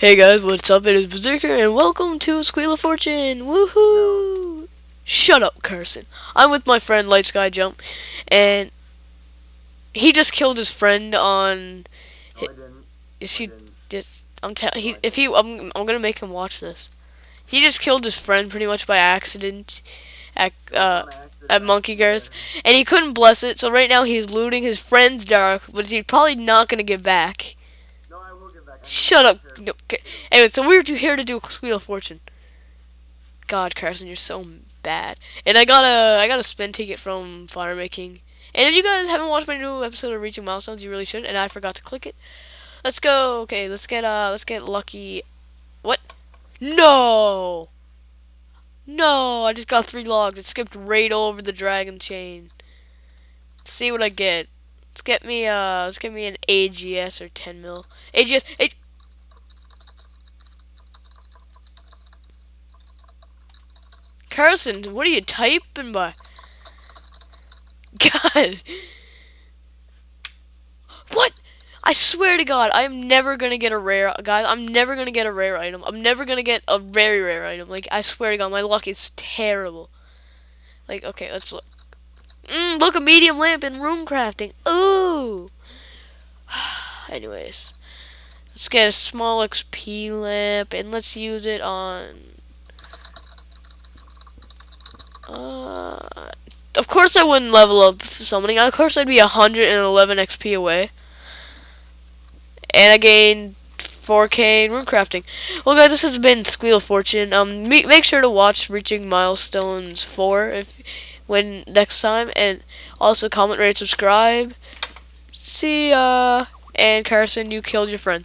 Hey guys, what's up? It is BaWzerker, and welcome to Squeal of Fortune! Woohoo! Shut up, Carson. I'm with my friend Light Sky Jump, and he just killed his friend on. No, didn't. Is he? Just, I'm telling. He, if he, I'm, I'm gonna make him watch this. He just killed his friend pretty much by accident, at uh, accident. at Monkey Girls, and he couldn't bless it. So right now he's looting his friend's dark, but he's probably not gonna get back. No, I will get back. I Shut up. No, okay. Anyway, so we were here to do Squeal of Fortune. God, Carson, you're so bad. And I got a I got a spin ticket from Fire Making. And if you guys haven't watched my new episode of Reaching Milestones, you really should. And I forgot to click it. Let's go. Okay, let's get uh let's get lucky. What? No. No, I just got three logs. It skipped right over the dragon chain. Let's see what I get. Let's get me uh let's get me an AGS or 10 mil. AGS. Carson, what are you typing by? God. What? I swear to God, I am never gonna get a rare, guys. I'm never gonna get a rare item. I'm never gonna get a very rare item. Like I swear to God, my luck is terrible. Like okay, let's look. Mm, look, a medium lamp in rune crafting. Ooh. Anyways, let's get a small XP lamp and let's use it on. Uh, of course I wouldn't level up summoning. Of course I'd be 111 XP away. And I gained 4K in rune crafting. Well, guys, this has been Squeal Fortune. Um, make sure to watch Reaching Milestones 4 if when next time, and also comment, rate, subscribe. See ya. And Carson, you killed your friend.